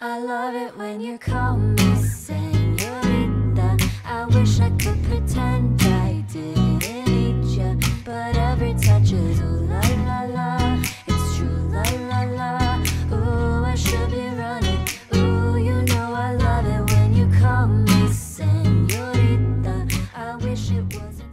I love it when you call me senorita. I wish I could pretend I didn't need ya But every touch is ooh la la la. It's true la la la. Ooh, I should be running. Ooh, you know I love it when you call me senorita. I wish it wasn't